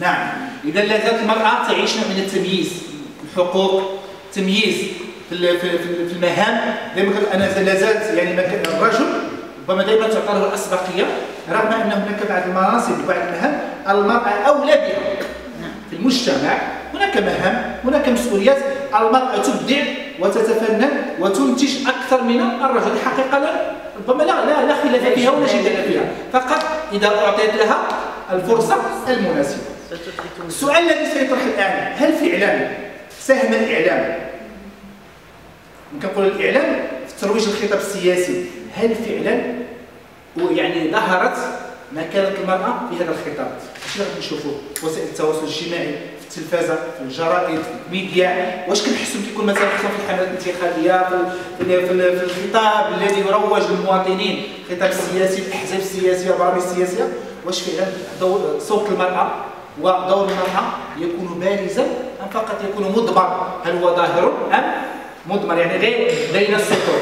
نعم. إذا لا زالت المرأة تعيش نوع من التمييز الحقوق تمييز في في المهام. دائما أنا لا زالت يعني الرجل ربما دائما له الأسبقية رغم أن هناك بعض المناصب وبعض المهام المرأة أولى بها. في المجتمع هناك مهام هناك مسؤوليات المرأة تبدع وتتفنن وتنتج أكثر من الرجل. الحقيقة لا ربما لا لا لا خلاف فيها ولا جدال فيها. فقط إذا أعطيت لها الفرصة المناسبة. السؤال الذي سيطرح الآن هل فعلا ساهم الإعلام. ممكن نقول الإعلام في ترويج الخطاب السياسي هل فعلا يعني ظهرت مكانة المرأة في هذا الخطاب. اش غادي نشوفوا وسائل التواصل الاجتماعي في التلفازة في الجرائد في الميديا. واش كنحسوا كيكون مثلا خصوصا في الحملات الانتخابية في, في الخطاب الذي يروج للمواطنين الخطاب السياسي الأحزاب السياسية البرامج السياسية. واش فعلا صوت المرأة. ودور المراه يكون بارزا أم فقط يكون مضمر هل هو ظاهر أم مضمر يعني غير بين السطور